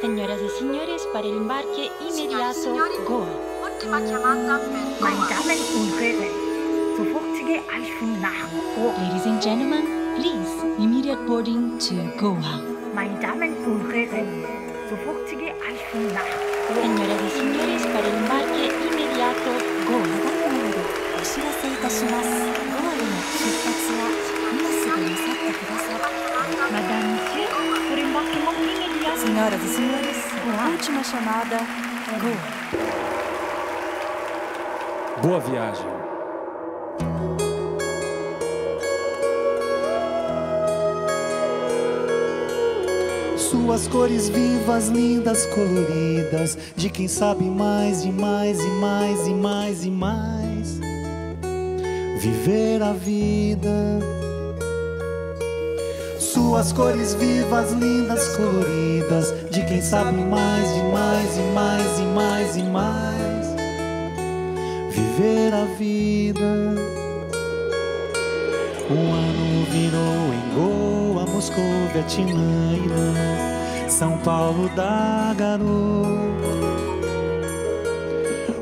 Señoras y señores, para el embarque inmediato, Goa. Ladies and gentlemen, please, immediate boarding to Goa. Señoras y señores, para el embarque inmediato, Goa. Senhoras e senhores, última chamada, Goa. Boa viagem. Suas cores vivas, lindas, coloridas, de quem sabe mais e mais e mais e mais e mais viver a vida. Suas cores vivas, lindas, coloridas, de quem sabe mais e mais e mais e mais e mais viver a vida. O ano virou em Goa, Moscou, Vietnã, Irã, São Paulo da garoa.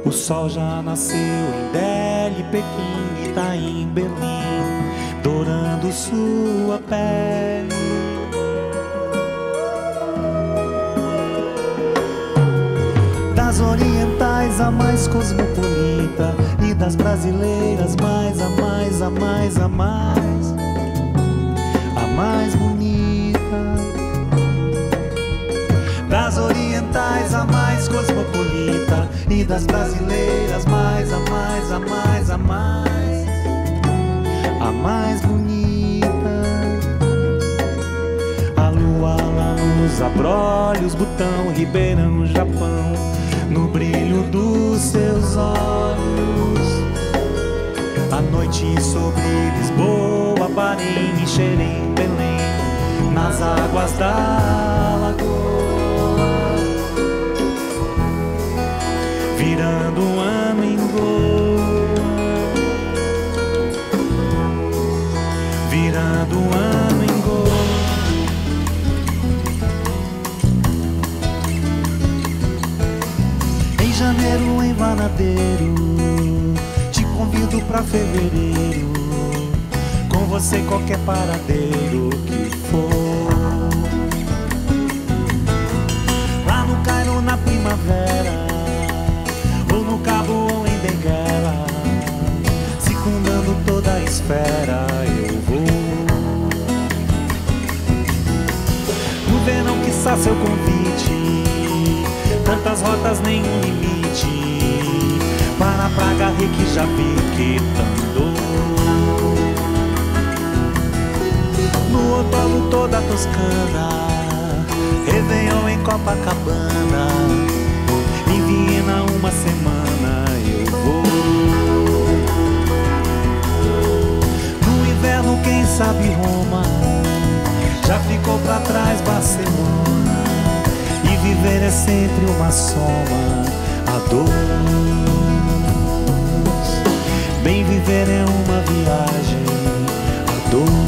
O sol já nasceu em Delhi, Pequim, Itaim, Berlim, dourando sua pele. A mais cosmopolita e das brasileiras mais a mais a mais a mais a mais bonita. Das orientais a mais cosmopolita e das brasileiras mais a mais a mais a mais a mais bonita. A lua, a luz, abrolhos, botão, ribeirão, Japão, no brilho dos seus olhos. A noite sobre Lisboa, Parim, Xerém, Belém, nas águas da Vanadeiro, te convido pra fevereiro. Com você, qualquer paradeiro que for. Lá no Cairo, na primavera, ou no Cabo, ou em Benguela, circundando toda a esfera, eu vou. No verão, quiçá seu convite. Tantas rotas, nenhum limite. Para Praga, Reykjavik, Tandor. No outono, toda a Toscana. Réveillon em Copacabana. Em Viena, uma semana eu vou. No inverno, quem sabe Roma. Já ficou pra trás Barcelona. E viver é sempre uma soma a dois. choro.